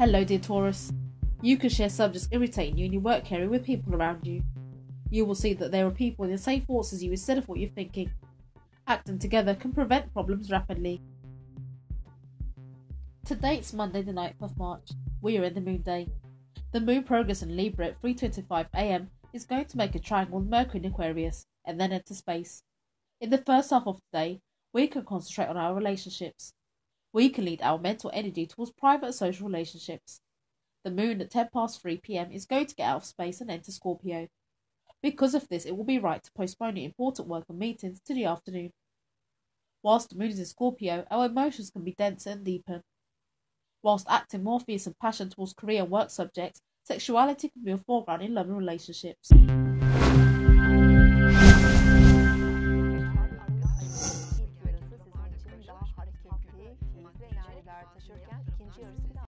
Hello, dear Taurus. You can share subjects irritating you in your work area with people around you. You will see that there are people in the same thoughts as you instead of what you're thinking. Acting together can prevent problems rapidly. Today it's Monday, the 9th of March. We are in the moon day. The moon progress in Libra at 3:25 a.m. is going to make a triangle with Mercury in Aquarius and then enter space. In the first half of the day, we can concentrate on our relationships. We can lead our mental energy towards private social relationships. The moon at 10 past 3 pm is going to get out of space and enter Scorpio. Because of this, it will be right to postpone your important work and meetings to the afternoon. Whilst the moon is in Scorpio, our emotions can be denser and deeper. Whilst acting more fierce and passion towards career and work subjects, sexuality can be a foreground in love and relationships. ilk finallerde tartışırken ikinci yarısı